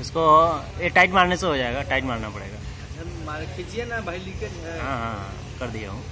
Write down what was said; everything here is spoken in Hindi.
उसको ये टाइट मारने से हो जाएगा टाइट मारना पड़ेगा। अच्छा मार कीजिए ना भाई लीकेज है। हाँ हाँ, कर दिया हूँ।